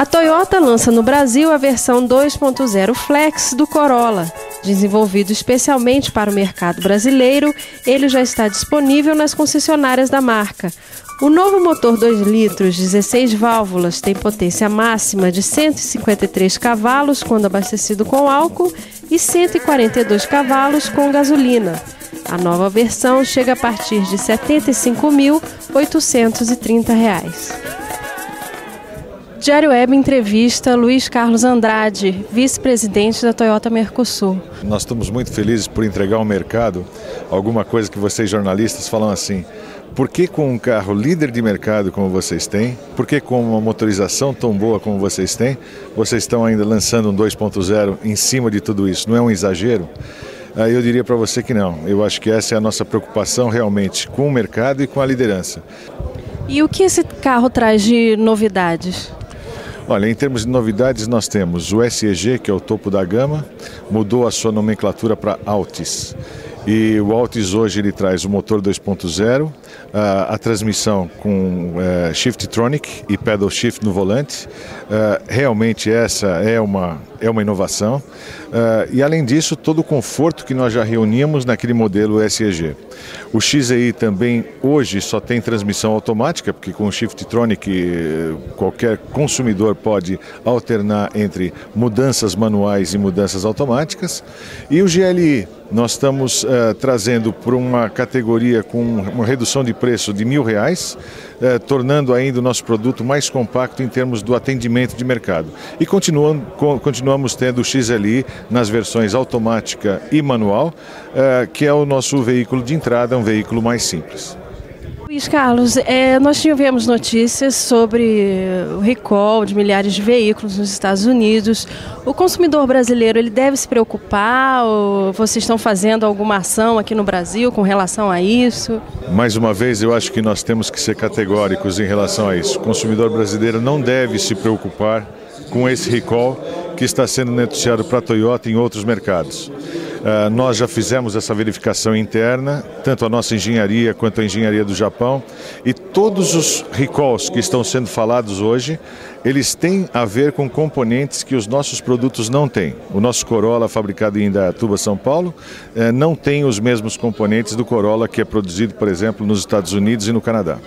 A Toyota lança no Brasil a versão 2.0 Flex do Corolla. Desenvolvido especialmente para o mercado brasileiro, ele já está disponível nas concessionárias da marca. O novo motor 2 litros, 16 válvulas, tem potência máxima de 153 cavalos quando abastecido com álcool e 142 cavalos com gasolina. A nova versão chega a partir de R$ 75.830. Diário Web entrevista Luiz Carlos Andrade, vice-presidente da Toyota Mercosul. Nós estamos muito felizes por entregar ao mercado alguma coisa que vocês jornalistas falam assim. Por que com um carro líder de mercado como vocês têm, por que com uma motorização tão boa como vocês têm, vocês estão ainda lançando um 2.0 em cima de tudo isso? Não é um exagero? Eu diria para você que não. Eu acho que essa é a nossa preocupação realmente com o mercado e com a liderança. E o que esse carro traz de novidades? Olha, em termos de novidades, nós temos o SEG, que é o topo da gama, mudou a sua nomenclatura para Altis. E o Altis hoje ele traz o motor 2.0, a, transmissão com uh, Shift Tronic e Pedal Shift no volante. Uh, realmente essa é uma, é uma inovação. Uh, e além disso, todo o conforto que nós já reunimos naquele modelo SEG. O XEI também hoje só tem transmissão automática, porque com o Shift Tronic qualquer consumidor pode alternar entre mudanças manuais e mudanças automáticas. E o GLI nós estamos uh, trazendo para uma categoria com uma redução de preço de mil reais, uh, tornando ainda o nosso produto mais compacto em termos do atendimento de mercado. E continuam, continuamos tendo o XLI nas versões automática e manual, uh, que é o nosso veículo de entrada, um veículo mais simples. Luiz Carlos, é, nós tivemos notícias sobre o recall de milhares de veículos nos Estados Unidos. O consumidor brasileiro ele deve se preocupar? Ou vocês estão fazendo alguma ação aqui no Brasil com relação a isso? Mais uma vez, eu acho que nós temos que ser categóricos em relação a isso. O consumidor brasileiro não deve se preocupar com esse recall que está sendo noticiado para a Toyota em outros mercados. Uh, nós já fizemos essa verificação interna, tanto a nossa engenharia quanto a engenharia do Japão, e todos os recalls que estão sendo falados hoje, eles têm a ver com componentes que os nossos produtos não têm. O nosso Corolla, fabricado em Indaiatuba, São Paulo, uh, não tem os mesmos componentes do Corolla que é produzido, por exemplo, nos Estados Unidos e no Canadá.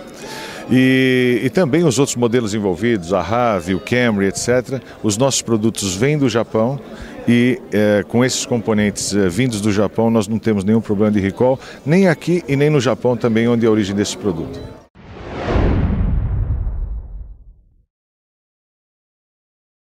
E, e, também os outros modelos envolvidos, a Rave, o Camry, etc. Os nossos produtos vêm do Japão e é, com esses componentes é, vindos do Japão nós não temos nenhum problema de recall, nem aqui e nem no Japão também, onde é a origem desse produto.